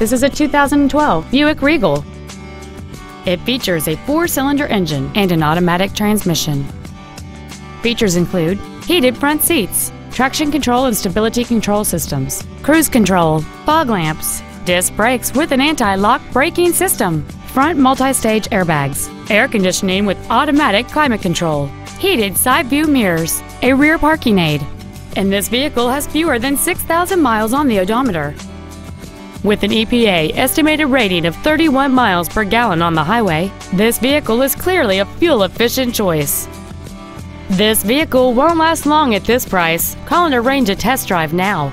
This is a 2012 Buick Regal. It features a four-cylinder engine and an automatic transmission. Features include heated front seats, traction control and stability control systems, cruise control, fog lamps, disc brakes with an anti-lock braking system, front multi-stage airbags, air conditioning with automatic climate control, heated side view mirrors, a rear parking aid, and this vehicle has fewer than 6,000 miles on the odometer. With an EPA estimated rating of 31 miles per gallon on the highway, this vehicle is clearly a fuel-efficient choice. This vehicle won't last long at this price. Call and arrange a test drive now.